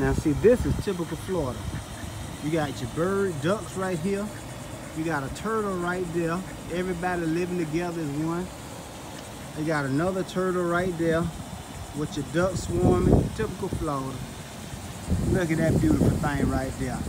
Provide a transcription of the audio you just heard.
Now see, this is typical Florida. You got your bird, ducks right here. You got a turtle right there. Everybody living together is one. You got another turtle right there with your ducks swarming. Typical Florida. Look at that beautiful thing right there.